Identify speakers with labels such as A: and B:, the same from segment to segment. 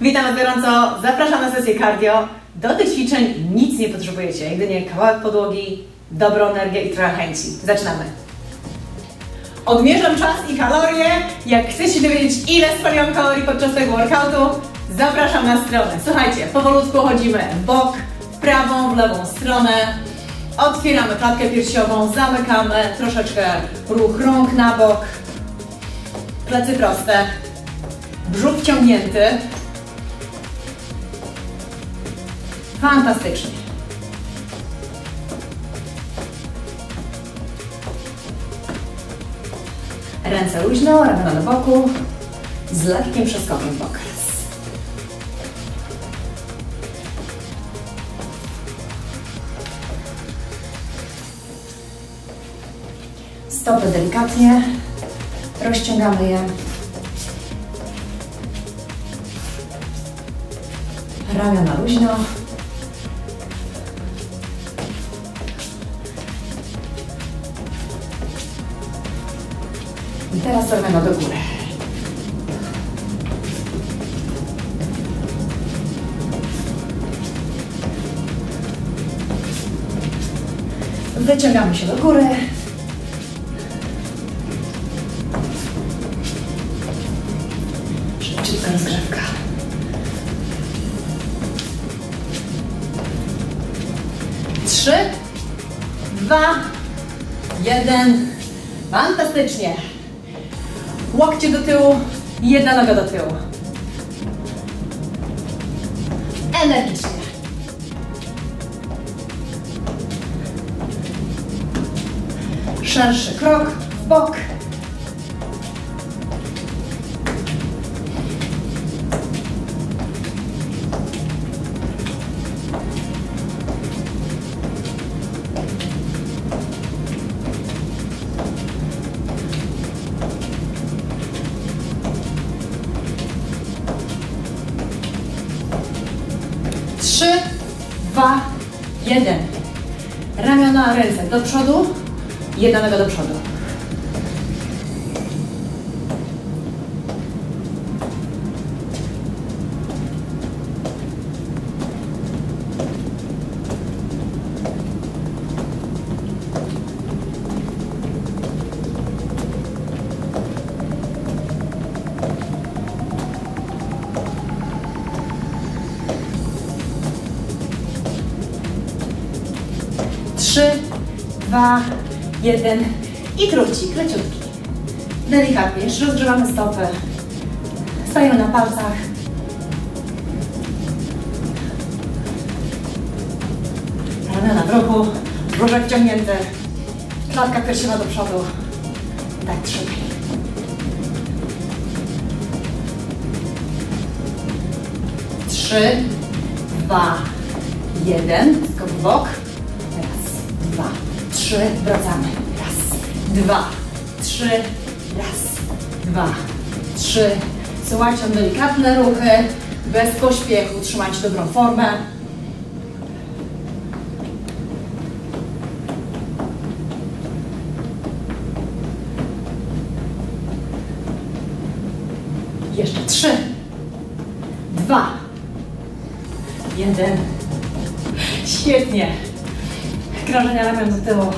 A: Witam Was gorąco, zapraszam na sesję cardio. Do tych ćwiczeń nic nie potrzebujecie, jedynie kawałek podłogi, dobrą energię i trochę chęci. Zaczynamy. Odmierzam czas i kalorie. Jak chcecie dowiedzieć, ile spaliłam kalorii podczas tego workoutu, zapraszam na stronę. Słuchajcie, powolutku chodzimy w bok, w prawą, w lewą stronę. Otwieramy klatkę piersiową, zamykamy, troszeczkę ruch rąk na bok, plecy proste, brzuch wciągnięty. Fantastycznie. Ręce luźno, ramiona do boku, z lekkim przeskokiem w bok. Stopy delikatnie, rozciągamy je. Ramiona luźno. Teraz ramiona do góry. Wyciągamy się do góry. Szybciutka rozgrzewka. Trzy, dwa, jeden. Fantastycznie. Łokcie do tyłu, jedna noga do tyłu. Energicznie. Szerszy krok w bok. Do przodu, jedna noga do przodu. Trzy, dwa, jeden i trucik, leciutki. Delikatnie, jeszcze rozgrzewamy stopy. Stajemy na palcach. Ramiona w ruchu, brzuszek wciągnięty, klatka piersiowa do przodu. Tak, trzymaj. Trzy, dwa, jeden, skok w bok. Raz, dwa, trzy, wracamy. Raz, dwa, trzy, raz, dwa, trzy. Słuchajcie, delikatne ruchy, bez pośpiechu, trzymajcie dobrą formę. Jeszcze trzy, dwa, jeden. Świetnie. Krążenia ramion do tyłu,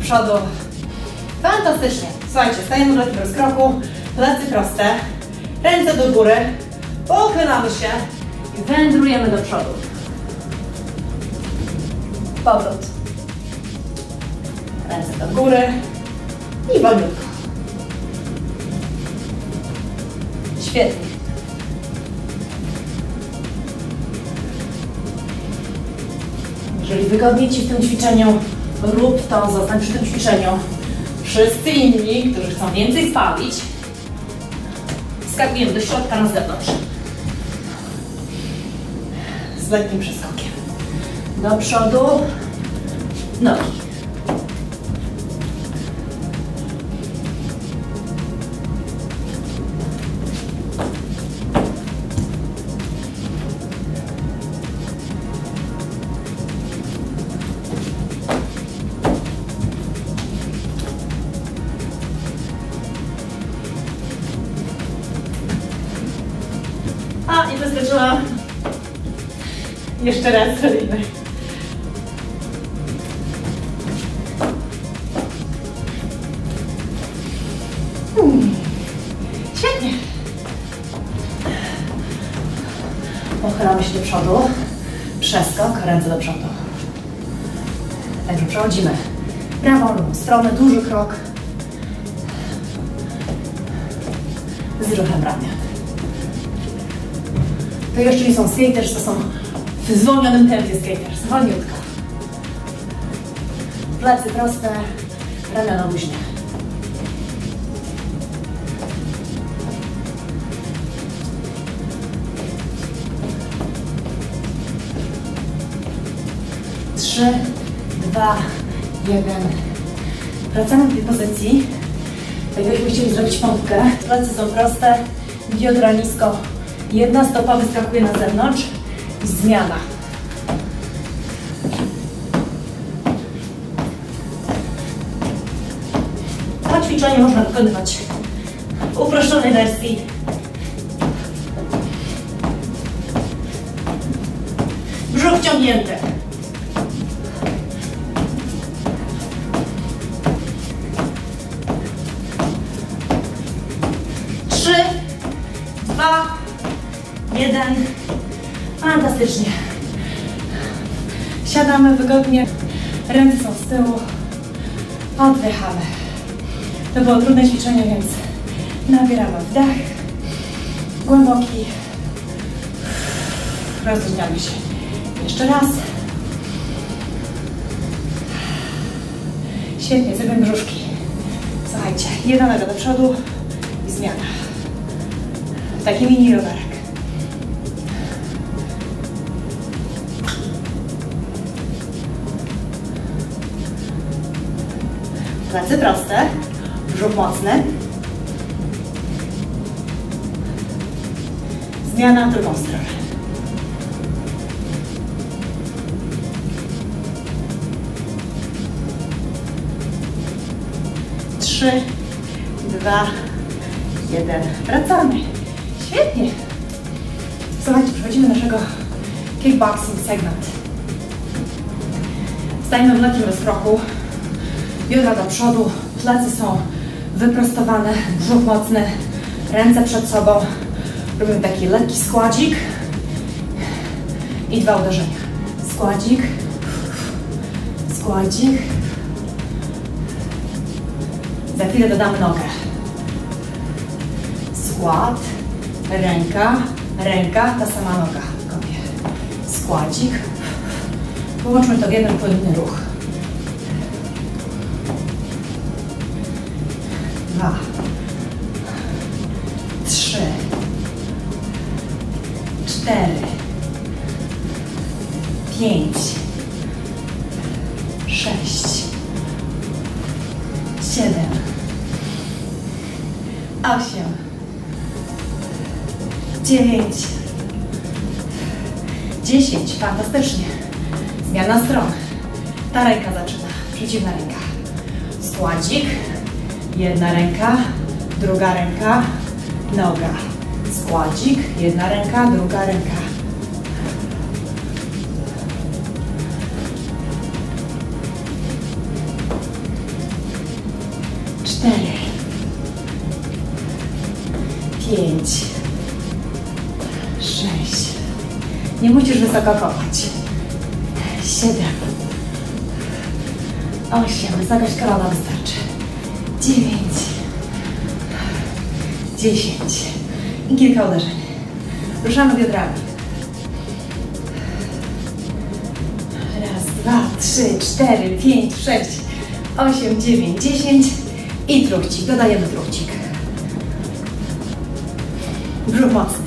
A: przodu. Fantastycznie. Słuchajcie, stajemy w lekkim rozkroku, plecy proste, ręce do góry, pochylamy się i wędrujemy do przodu. Powrót. Ręce do góry i wolniutko. Świetnie. Jeżeli wygodnie Ci w tym ćwiczeniu, rób to, zostań przy tym ćwiczeniu. Wszyscy inni, którzy chcą więcej spalić, skakujemy do środka na zewnątrz. Z lekkim przeskokiem. Do przodu, nogi. Stronę, duży krok. Z ruchem ramion. To jeszcze nie są skaters, to są w zwolnionym tempie skaters. Wolniutko. Plecy proste, ramiona luźne. Trzy, dwa, jeden. Wracamy do tej pozycji. Tak jakbyśmy chcieli zrobić pompkę. Plecy są proste, biodra nisko. Jedna stopa wyskakuje na zewnątrz zmiana. To ćwiczenie można wykonywać w uproszczonej wersji. Brzuch ciągnięty. Dwa, jeden. Fantastycznie. Siadamy wygodnie. Ręce są z tyłu. Oddychamy. To było trudne ćwiczenie, więc nabieramy wdech. Głęboki. Rozluźniamy się. Jeszcze raz. Świetnie, zrobimy brzuszki. Słuchajcie, jedna noga do przodu i zmiana. Taki mini rowerek. Plecy proste, brzuch mocny. Zmiana w drugą stronę. Trzy, dwa, jeden. Wracamy. Świetnie. Słuchajcie, przechodzimy do naszego kickboxing segment. Stajemy w lekkim rozkroku. Biodra do przodu, plecy są wyprostowane, brzuch mocny, ręce przed sobą. Robimy taki lekki składzik i dwa uderzenia. Składzik, składzik. Za chwilę dodamy nogę. Skład, ręka, ręka, ta sama noga. Kopię. Składzik. Połączmy to w jeden płynny ruch. dwa, trzy, cztery, pięć, sześć, siedem, osiem, dziewięć, dziesięć. Fantastycznie. Zmiana stron. Ta ręka zaczyna. Przeciwna ręka. Składzik. Jedna ręka, druga ręka, noga. Składzik, jedna ręka, druga ręka. Kopać. Siedem. Osiem. Wysokość kolana wystarczy dziewięć, dziesięć i kilka uderzeń. Ruszamy biodrami. Raz, dwa, trzy, cztery, pięć, sześć, osiem, dziewięć, dziesięć i truchcik. Dodajemy truchcik. Brzuch mocny.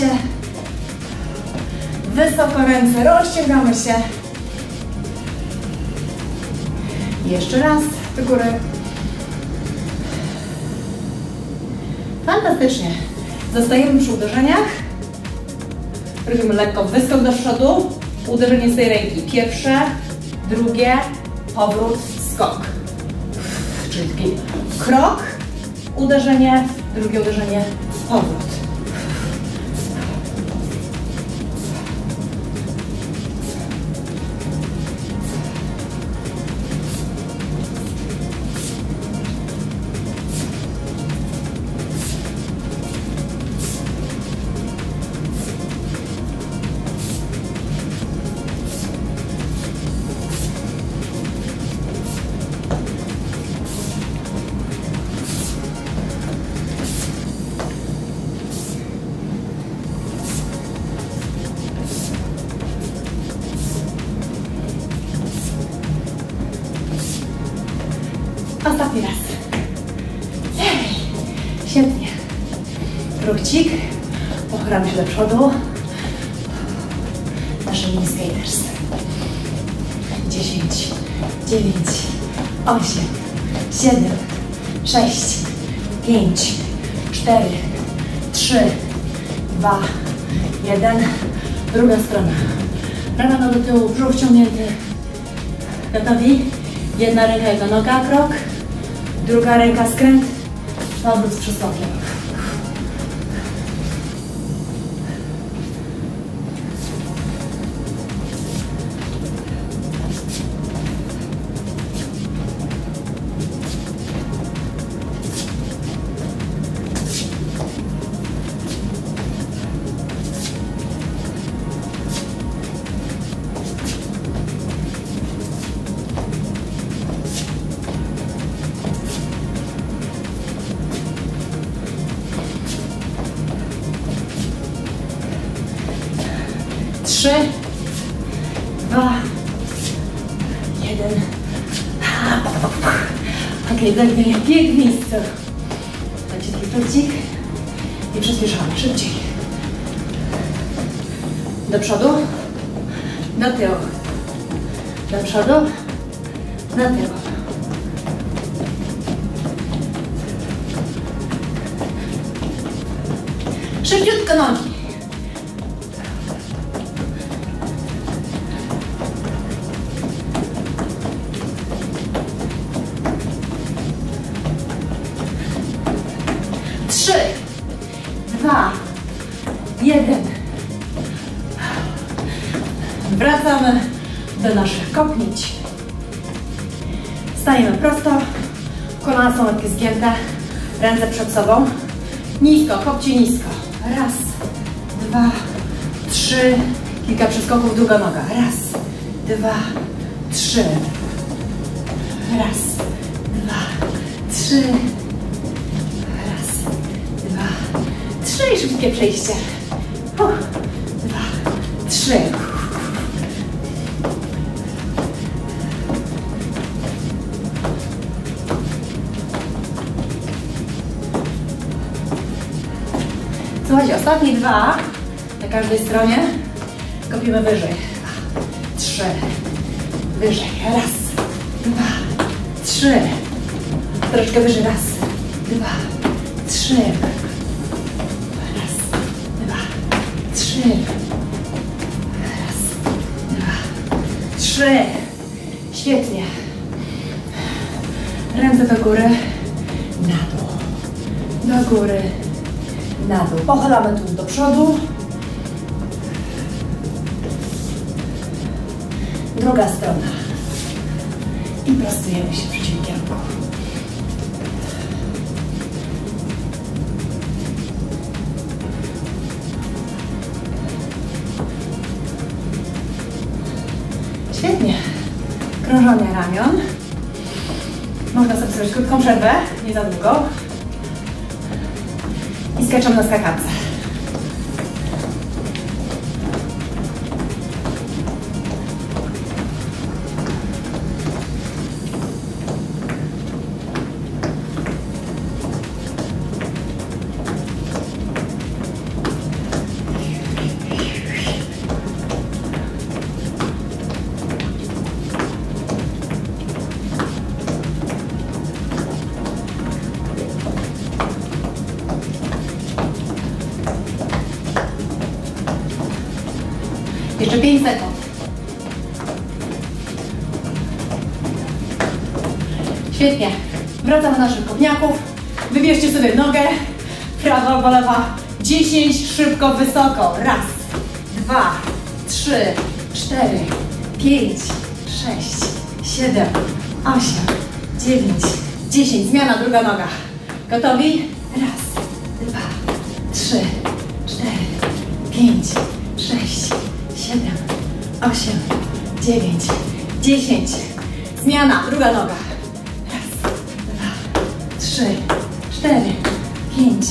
A: Się. Wysoko ręce, rozciągamy się. Jeszcze raz do góry. Fantastycznie. Zostajemy przy uderzeniach. Robimy lekko wyskok do przodu. Uderzenie z tej ręki. Pierwsze, drugie, powrót, skok. Czyli krok, uderzenie, drugie uderzenie, powrót. Pochylamy się do przodu. Nasze mini skaters. 10, 9, 8, 7, 6, 5, 4, 3, 2, 1. Druga strona. Ramiona do tyłu, brzuch wciągnięty. Gotowi? Jedna ręka, jedna noga, krok. Druga ręka, skręt. Powrót z przeskokiem. Trzy, dwa, jeden. Okej, okay, bieg w miejscu. Dajcie taki torcik i przyspieszamy szybciej. Do przodu, do tyłu. Do przodu, do tyłu. Stajemy prosto, kolana są lekkie zgięte, ręce przed sobą. Nisko, kopcie nisko. Raz, dwa, trzy. Kilka przeskoków, druga noga. Raz, dwa, trzy. Raz, dwa, trzy. Raz, dwa, trzy i szybkie przejście. Dwa, trzy. Ostatnie dwa na każdej stronie kopiemy wyżej. Trzy, wyżej. Raz, dwa, trzy. Troszkę wyżej. Raz, dwa, trzy. Raz, dwa, trzy. Raz, dwa, trzy. Świetnie. Ręce do góry, na dół. Do góry, na dół. Pochylamy tu do przodu. Druga strona. I prostujemy się w przeciwnym. Świetnie. Krążenie ramion. Można sobie zrobić krótką przerwę, nie za długo. I skaczemy na skakance. Świetnie. Wracamy do naszych kopniaków. Wybierzcie sobie nogę. Prawa albo lewa. 10, szybko, wysoko. Raz, dwa, trzy, cztery, pięć, sześć, siedem, osiem, dziewięć, dziesięć. Zmiana, druga noga. Gotowi? Raz, dwa, trzy, cztery, pięć, sześć, siedem, osiem, dziewięć, dziesięć. Zmiana, druga noga. Trzy, cztery, pięć,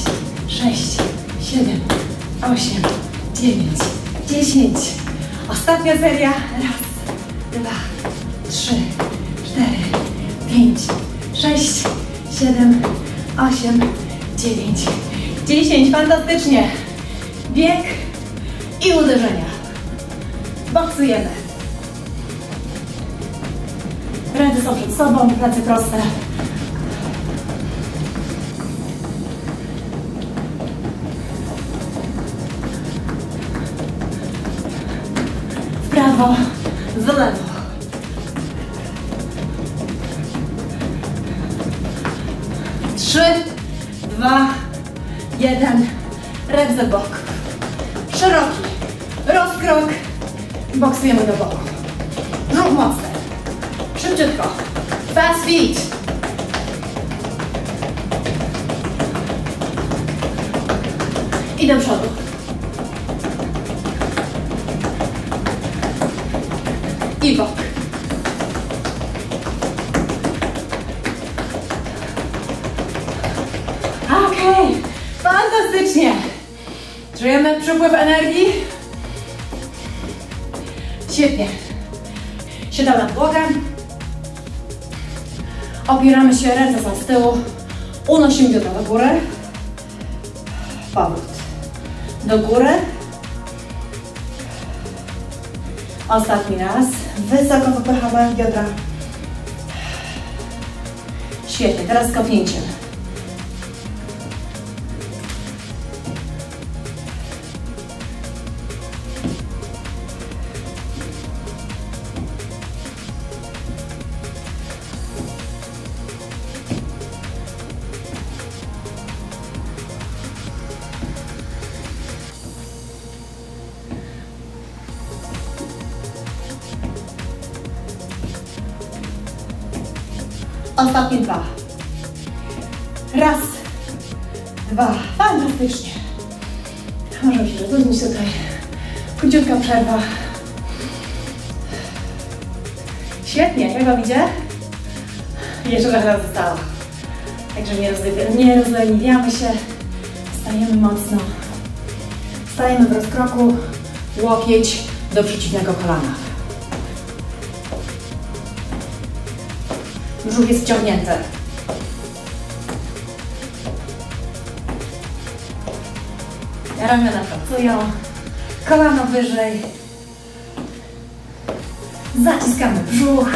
A: sześć, siedem, osiem, dziewięć, dziesięć. Ostatnia seria. Raz, dwa, trzy, cztery, pięć, sześć, siedem, osiem, dziewięć, dziesięć. Fantastycznie. Bieg i uderzenia. Boksujemy. Ręce są przed sobą, plecy proste. Prawo, w lewo. Trzy, dwa, jeden. Ręce bok. Szeroki. Rozkrok. Boksujemy do boku. Brzuch mocny. Szybciutko. Fast feet. I do przodu. I bok. Okej, fantastycznie. Czujemy przypływ energii? Świetnie. Siadamy na podłogę. Opieramy się, ręce są z tyłu. Unosimy biodra do góry. Powrót. Do góry. Ostatni raz. Wysoko wypychamy biodra. Świetnie, teraz z Ostatnie dwa. Raz, dwa. Fantastycznie. Się rozluźnić tutaj. Króciutka przerwa. Świetnie, jak Wam idzie? Jeszcze trochę zostało. Także nie, nie rozleniwiamy się. Stajemy mocno. Stajemy w rozkroku. Łokieć do przeciwnego kolana. Brzuch jest wciągnięty. Ramiona pracują, kolano wyżej. Zaciskamy brzuch.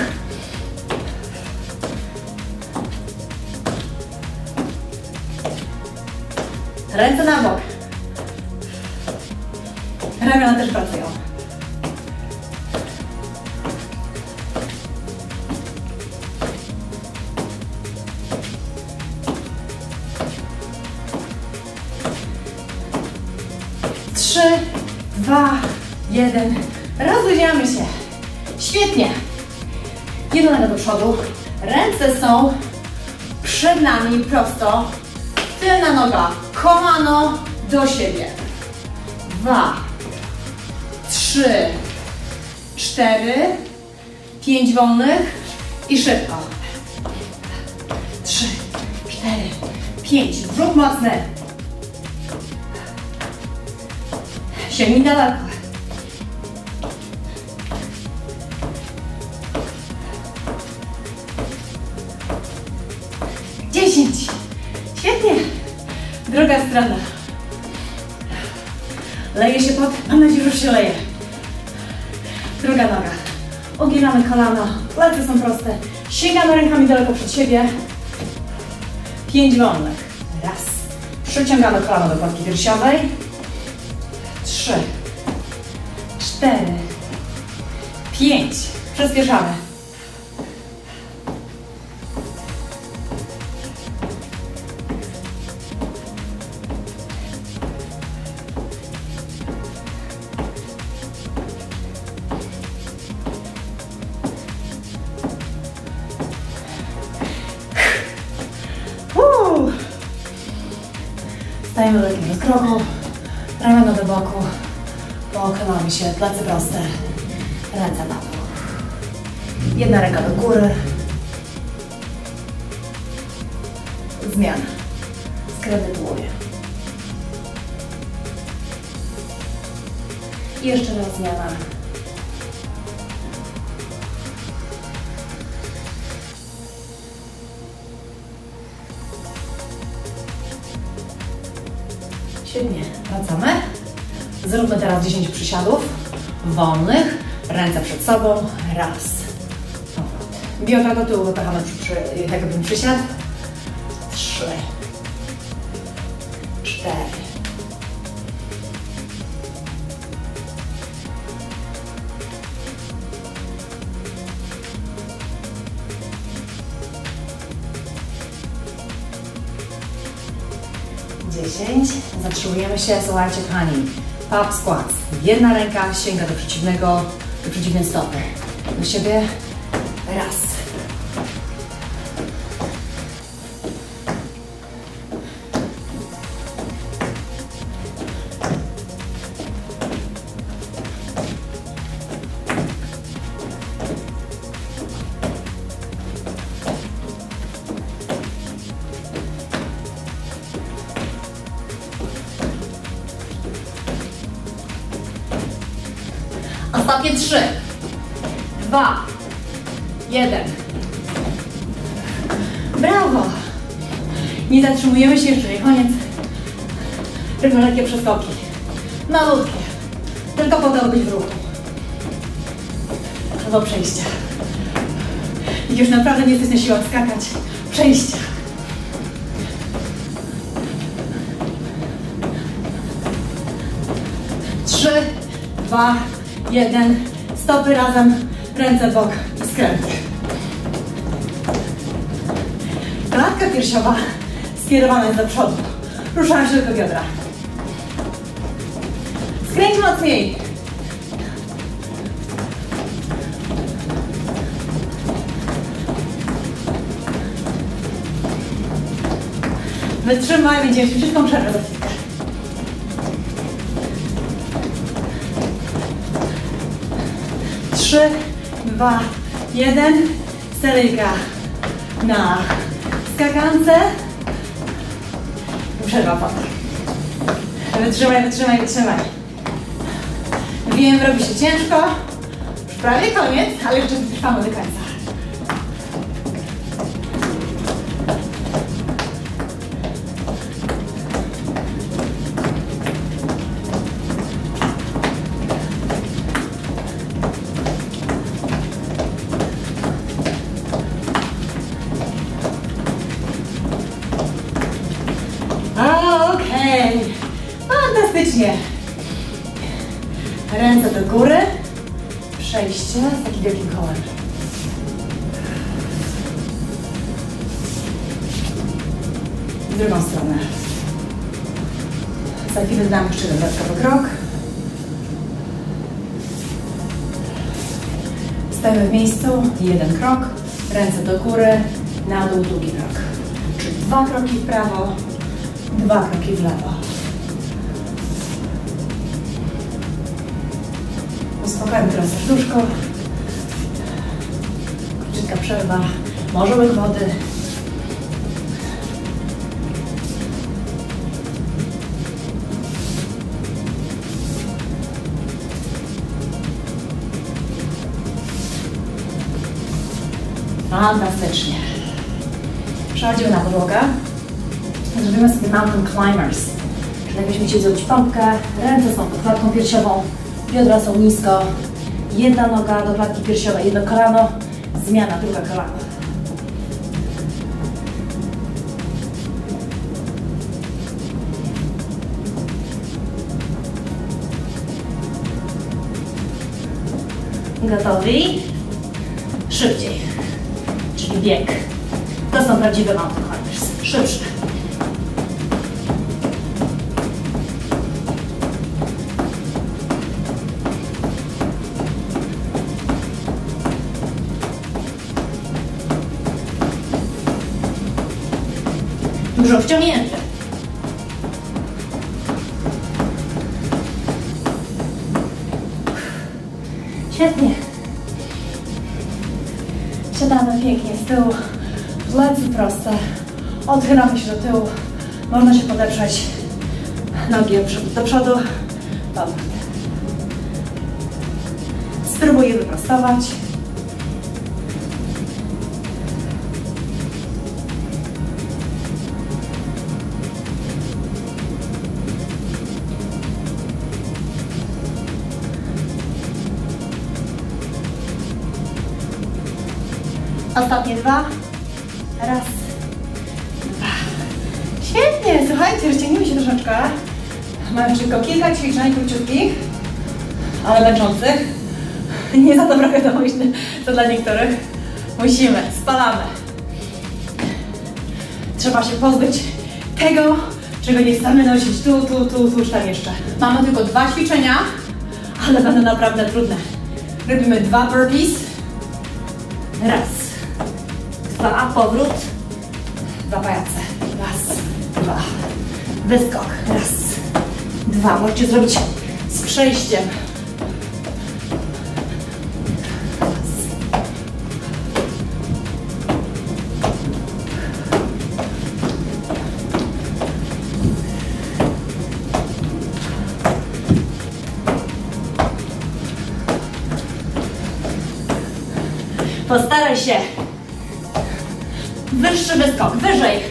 A: Ręce na bok. Ramiona też pracują. Przed nami prosto. Tylna noga. Kolano do siebie. Dwa, trzy, cztery, pięć wolnych i szybko. Trzy, cztery, pięć. Brzuch mocny. Sięgnij daleko. Druga strona. Leje się pod, mam nadzieję, że już się leje. Druga noga. Uginamy kolano, plecy są proste. Sięgamy rękami daleko przed siebie. Pięć wolnych. Raz. Przyciągamy kolano do klatki piersiowej. Trzy. Cztery. Pięć. Przyspieszamy. Stajemy do takiego kroku, ramiona do boku, pochylamy się, plecy proste, ręce na dół. Jedna ręka do góry. Zmiana. Tułowie. I jeszcze raz zmiana. Teraz 10 przysiadów wolnych, ręce przed sobą, raz. Biodra do tyłu wypychamy przy, jakbym przysiadł. Trzy. Cztery. Dziesięć. Zatrzymujemy się, słuchajcie kochani. Pub squats. Jedna ręka sięga do przeciwnego, do przeciwnej stopy. Do siebie. Raz. Jeden. Brawo! Nie zatrzymujemy się jeszcze, nie koniec. Tylko lekkie przeskoki. Malutkie. Tylko po to, by być w ruchu. Do przejścia. Jak już naprawdę nie jesteś na siłach skakać. Przejścia. Trzy, dwa, jeden. Stopy razem, ręce w bok i skręty. Piersiowa skierowana jest do przodu. Ruszamy się tylko biodra. Skręć mocniej. Wytrzymaj, będziemy szybką przerwę za chwilkę. Trzy, dwa, jeden. Seryjka na skakance. Przerwa potem. Wytrzymaj, wytrzymaj, wytrzymaj. Wiem, robi się ciężko. Prawie koniec, ale jeszcze trwamy do końca. Za chwilę dam jeszcze dodatkowy krok. Stajemy w miejscu, jeden krok, ręce do góry, na dół drugi krok. Czyli dwa kroki w prawo, dwa kroki w lewo. Uspokajmy teraz serduszko. Króciutka przerwa, może łyk wody. Fantastycznie. Przechodzimy na podłogę. Zrobimy sobie mountain climbers. Czyli jakbyśmy chcieli zrobić pompkę, ręce są pod klatką piersiową, biodra są nisko, jedna noga do klatki piersiowej, jedno kolano, zmiana, druga kolano. Gotowi? Szybciej. Czyli bieg. To są prawdziwe mountain climbers. Szybsze. Dużo wciągnięte. Tyłu, plecy proste, odchylamy się do tyłu, można się podeprzeć nogi do przodu, dobra. Spróbuję wyprostować. Ostatnie dwa. Raz. Dwa. Świetnie, słuchajcie, rozciągnijmy się troszeczkę. Mamy tylko kilka ćwiczeń króciutkich, ale męczących. Nie za dobra wiadomość, to dla niektórych. Musimy, spalamy. Trzeba się pozbyć tego, czego nie chcemy nosić tu, tu, tu, tuż tam jeszcze. Mamy tylko dwa ćwiczenia, ale będą naprawdę trudne. Robimy dwa burpees. Raz powrót, dwa pajace, raz, dwa, wyskok, raz, dwa, możecie zrobić z przejściem, Postaraj się Wyższy wyskok, wyżej.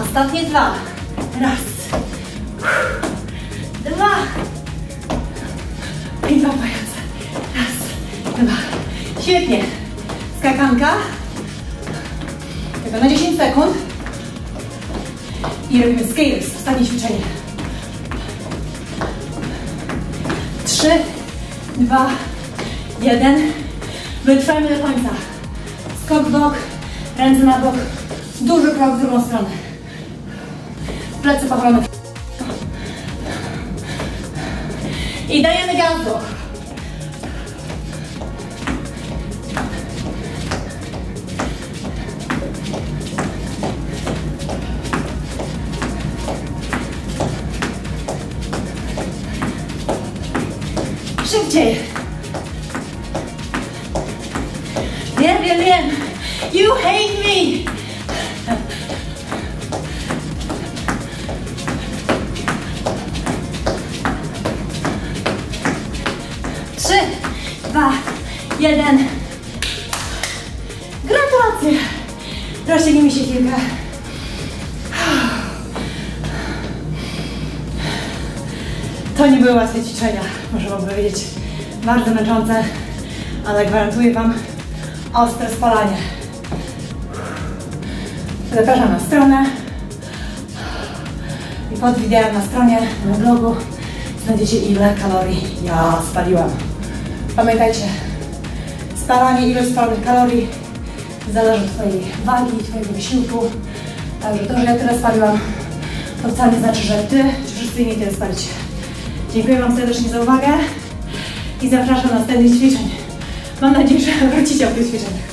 A: Ostatnie dwa. I robimy scales, ostatnie ćwiczenie. Trzy, dwa, jeden. Wytrwajmy do końca. Skok w bok, ręce na bok. Duży krok w drugą stronę. Plecy pochylone. I dajemy gazu. Wiem, wiem, wiem. You hate me. Trzy, dwa, jeden. Gratulacje. Rozciągnijmy się chwilkę. To nie były łatwe ćwiczenia, muszę Wam powiedzieć. Bardzo męczące, ale gwarantuję Wam ostre spalanie. Zapraszam na stronę i pod wideo na stronie, na blogu znajdziecie ile kalorii ja spaliłam. Pamiętajcie, spalanie, ilość spalonych kalorii zależy od Twojej wagi, Twojego wysiłku. Także to, że ja tyle spaliłam, to wcale nie znaczy, że Ty czy wszyscy inni tyle spalicie. Dziękuję Wam serdecznie za uwagę i zapraszam na następnych ćwiczeń. Mam nadzieję, że wrócicie o tych ćwiczeniach.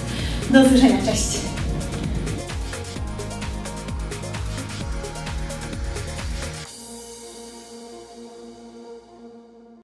A: Do usłyszenia, cześć!